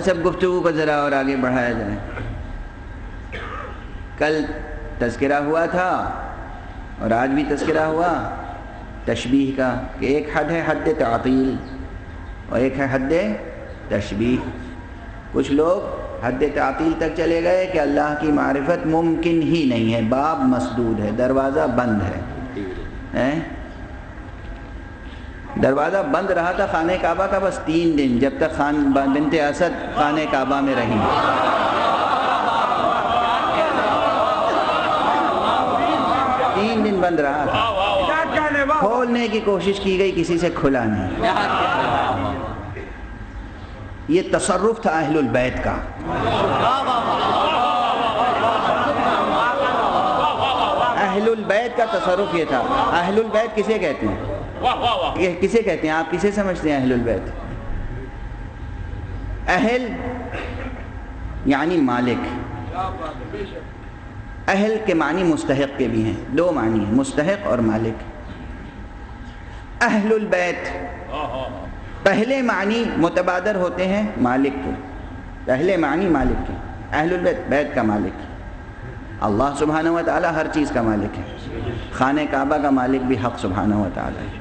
बस अब गुफ्तु को ज़रा और आगे बढ़ाया जाए। कल तस्करा हुआ था और आज भी तस्करा हुआ। तशबीह का कि एक हद है हद तातील और एक है हद तशबीह। कुछ लोग हद तातील तक चले गए कि अल्लाह की मारिफत मुमकिन ही नहीं है, बाब मसदूद है, दरवाज़ा बंद है। हैं? दरवाज़ा बंद रहा था खाने काबा का बस तीन दिन, जब तक खान बिनते असद खाने काबा में रही। तीन दिन बंद रहा था। खोलने की कोशिश की गई, किसी से खुला नहीं। ये तसरुफ था अहलुल बैत का। अहलुल बैत का तसरुफ ये था। अहलुल बैत किसे कहते हैं? ये किसे कहते हैं? आप किसे समझते हैं अहलुल बैत? अहल यानी मालिक। अहल के मानी मुस्तहक के भी हैं। दो मानी हैं मुस्तहक और मालिक। अहलुल बैत। पहले मानी मुतबादर होते हैं मालिक के। पहले मानी मालिक के। अहलुल बैत बैत का मालिक। अल्लाह सुबहाना व ताली हर चीज़ का मालिक है। खान काबा का मालिक भी हक सुबहाना व ताली है।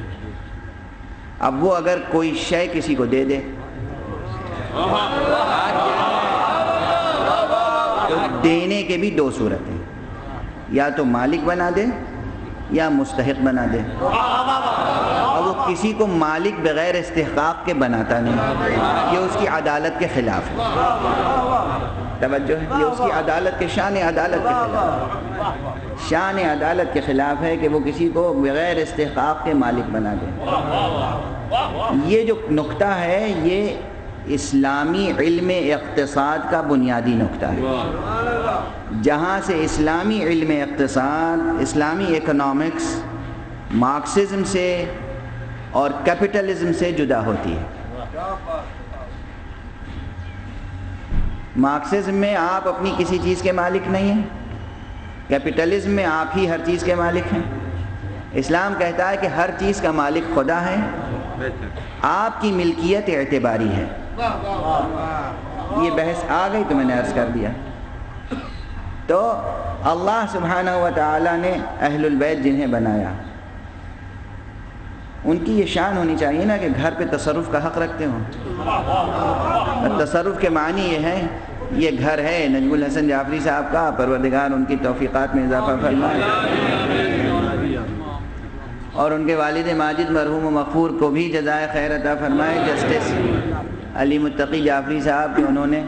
अब वो अगर कोई शय किसी को दे दे। तो देने के भी दो सूरत हैं। या तो मालिक बना दे, या मुस्तहक बना दे। और वो किसी को मालिक बग़ैर इस्तेकाक के बनाता नहीं। ये उसकी अदालत के ख़िलाफ़ है। तवज्जो है। ये उसकी अदालत के शान अदालत के ख़िलाफ़ शान अदालत के ख़िलाफ़ है कि वो किसी को बग़ैर इस्तेकाक के मालिक बना दे। ये जो नुक्ता है, ये इस्लामी इल्म इक़्तिसाद का बुनियादी नुक्ता है। जहाँ से इस्लामी इल्म इक़्तिसाद, इस्लामी इकनॉमिक्स मार्क्सिज्म से और कैपिटलिज्म से जुदा होती है। मार्क्सिज्म में आप अपनी किसी चीज़ के मालिक नहीं हैं। कैपिटलिज्म में आप ही हर चीज़ के मालिक हैं। इस्लाम कहता है कि हर चीज़ का मालिक खुदा है। आपकी मिल्कियत एतबारी है। ये बहस आ गई तो मैंने अर्ज़ कर दिया। तो अल्लाह सुबहाना व ने अहलुल बैत जिन्हें बनाया। उनकी ये शान होनी चाहिए ना कि घर पे तसरुफ़ का हक़ रखते हों। तसरुफ़ के मानी ये हैं, ये घर है, नजमुल हसन जाफरी साहब का परवरदिगार, उनकी तोफ़ीक़ात में इजाफ़ा फरमाए। और उनके वालिद माजिद, मरहूम मकफूर को भी जजाय खैर अता फरमाए। जस्टिस अली मुत्तकी जाफरी साहब कि उन्होंने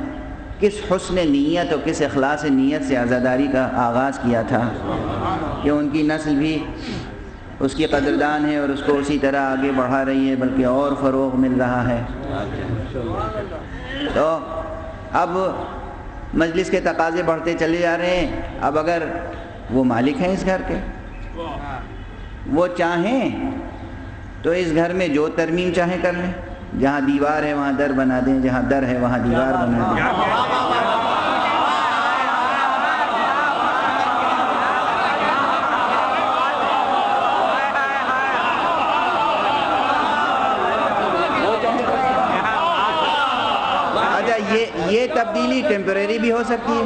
किस हसन नीयत और किस अखलास नीयत से आज़ादारी का आगाज़ किया था कि उनकी नस्ल भी उसकी कदरदान है और उसको उसी तरह आगे बढ़ा रही है, बल्कि और फ़रोग मिल रहा है। तो अब मजलिस के तकाजे बढ़ते चले जा रहे हैं। अब अगर वो मालिक हैं इस घर के वो चाहें तो इस घर में जो तरमीम चाहे कर लें। जहाँ दीवार है वहाँ दर बना दें जहाँ दर है वहाँ दीवार बना दें अच्छा ये तब्दीली टेम्परेरी भी हो सकती है।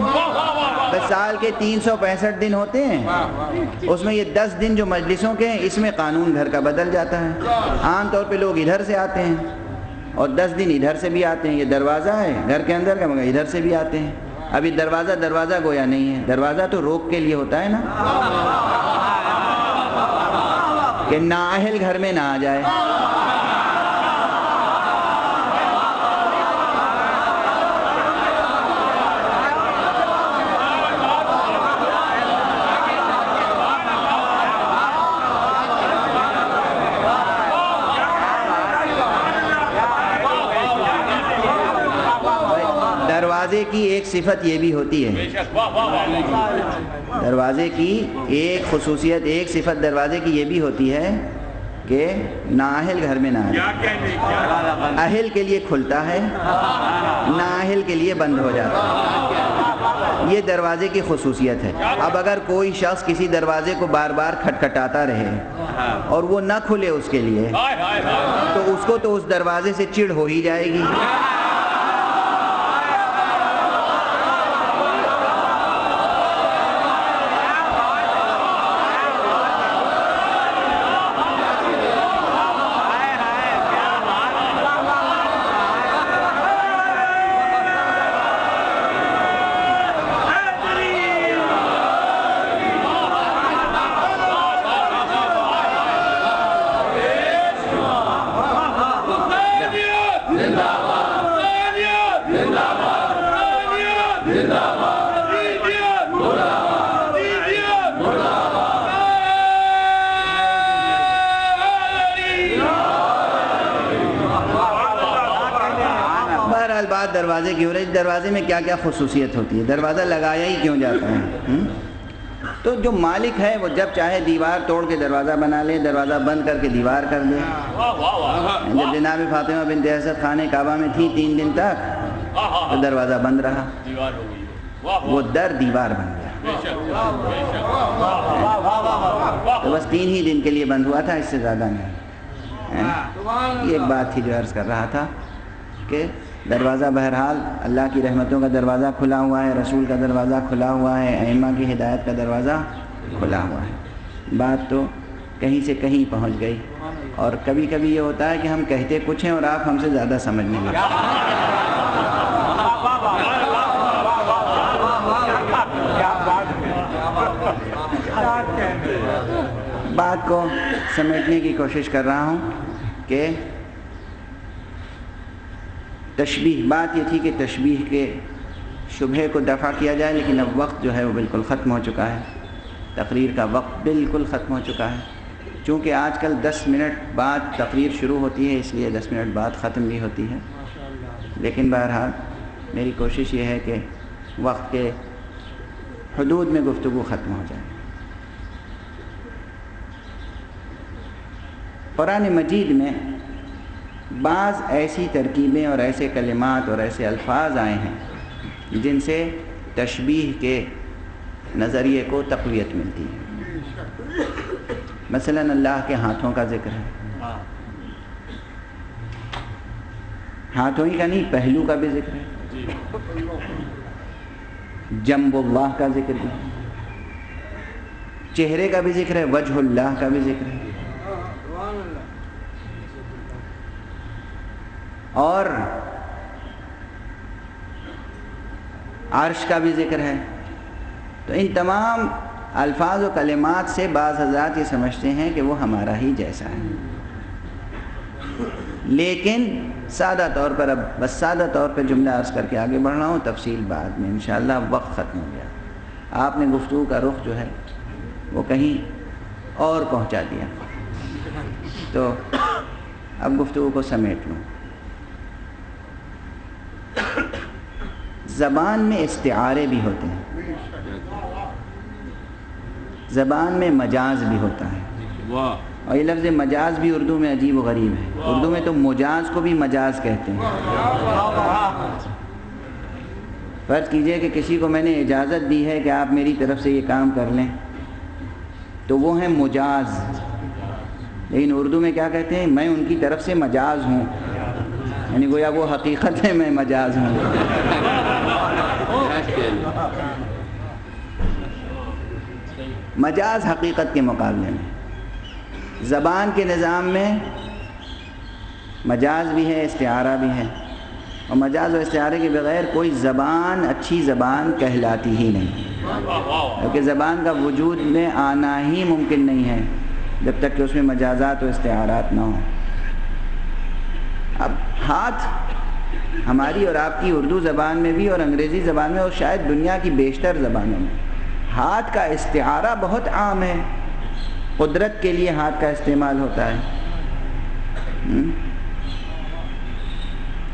बस साल के तीन सौ पैंसठ दिन होते हैं। उसमें ये दस दिन जो मजलिसों के हैं, इसमें कानून घर का बदल जाता है। आम तौर पे लोग इधर से आते हैं और दस दिन इधर से भी आते हैं। ये दरवाज़ा है, घर के अंदर का, मगर इधर से भी आते हैं। अभी दरवाज़ा दरवाज़ा गोया नहीं है। दरवाज़ा तो रोक के लिए होता है ना? कि नाअहल घर में ना आ जाए। दरवाजे की एक सिफत ये भी होती है। दरवाजे की एक खसूसियत एक सिफत दरवाजे की ये भी होती है कि नाअहल घर में ना अहिल के लिए खुलता है नाअहल के लिए बंद हो जाता है। ये दरवाजे की खसूसियत है। अब अगर कोई शख्स किसी दरवाजे को बार बार खटखटाता रहे और वो ना खुले उसके लिए तो उसको तो उस दरवाजे से चिड़ हो ही जाएगी। दरवाजे की हो रही दरवाजे में क्या क्या खसूसियत होती है? दरवाज़ा लगाया ही क्यों जाता है? हुँ? तो जो मालिक है, वो जब चाहे दीवार तोड़ के दरवाज़ा बना ले, दरवाज़ा बंद करके दीवार कर दे। जब जनाब फातिमा बिन तहसद खाने काबा में थी तीन दिन तक तो दरवाज़ा बंद रहा। वो दर दीवार बन गया। तो बस तीन ही दिन के लिए बंद हुआ था, इससे ज़्यादा नहीं। ये एक बात थी जो अर्ज़ कर रहा था कि दरवाज़ा बहरहाल अल्लाह की रहमतों का दरवाज़ा खुला हुआ है, रसूल का दरवाज़ा खुला हुआ है अम्मा की हिदायत का दरवाज़ा खुला हुआ है। बात तो कहीं से कहीं पहुँच गई और कभी कभी ये होता है कि हम कहते कुछ हैं और आप हमसे ज़्यादा समझने लगे बात को समेटने की कोशिश कर रहा हूँ कि तशबीह, बात ये थी कि तशबीह के शुबह को दफ़ा किया जाए, लेकिन अब वक्त जो है वो बिल्कुल ख़त्म हो चुका है। तकरीर का वक्त बिल्कुल ख़त्म हो चुका है। चूँकि आजकल 10 मिनट बाद तकरीर शुरू होती है, इसलिए 10 मिनट बाद ख़त्म भी होती है। लेकिन बहरहाल, मेरी कोशिश ये है कि वक्त के हदूद में गुफ्तु ख़त्म हो जाए। कुरान मजीद में बाज़ ऐसी तरकीबें और ऐसे कलिमात और ऐसे अल्फाज आए हैं, जिनसे तशबीह के नज़रिए को तकवीत मिलती है। मसलन अल्लाह के हाथों का ज़िक्र है। हाथों ही का नहीं, पहलू का भी ज़िक्र है। जम्बुल्लाह का ज़िक्र भी। चेहरे का भी ज़िक्र है, वजहुल्लाह का भी ज़िक्र है। और अर्श का भी ज़िक्र है। तो इन तमाम अल्फाज व कलिमात से बाज़ हजरात ये समझते हैं कि वो हमारा ही जैसा है। लेकिन सादा तौर पर अब, बस सादा तौर पर जुमला अर्ज़ करके आगे बढ़ रहा हूँ, तफसील बाद में इन वक्त ख़त्म हो गया। आपने गुफ्तु का रुख जो है, वो कहीं और पहुँचा दिया। तो अब गुफ्तु को समेट लूँ। ज़बान में इस्तारे भी होते हैं। ज़बान में मजाज भी होता है। और ये लफ्ज़ मजाज भी उर्दू में अजीब व गरीब है। उर्दू में तो मजाज को भी मजाज कहते हैं। फ़र्ज़ कीजिए कि किसी को मैंने इजाज़त दी है कि आप मेरी तरफ़ से ये काम कर लें तो वो है मजाज। लेकिन उर्दू में क्या कहते हैं? मैं उनकी तरफ़ से मजाज हूँ। यानी गोया वो हकीकत है मैं मजाज हूँ। मजाज हकीकत के मुकाबले में। ज़बान के निज़ाम में मजाज भी है इस्तारा भी है। और मजाज और इस्तारे के बग़ैर कोई ज़बान, अच्छी ज़बान कहलाती ही नहीं। क्योंकि ज़बान का वजूद में आना ही मुमकिन नहीं है, जब तक कि उसमें मजाजात और इस्तारात ना हो। अब हाथ हमारी और आपकी उर्दू ज़बान में भी और अंग्रेज़ी ज़बान में और शायद दुनिया की बेशतर ज़बानों में। हाथ का इस्तारा बहुत आम है। कुदरत के लिए हाथ का इस्तेमाल होता है। हुँ?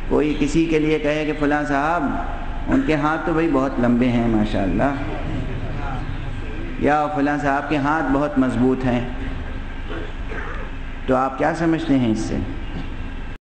कोई किसी के लिए कहे कि फलां साहब, उनके हाथ तो भाई बहुत लंबे हैं, माशाल्लाह। या फलां साहब के हाथ बहुत मज़बूत हैं। तो आप क्या समझते हैं इससे?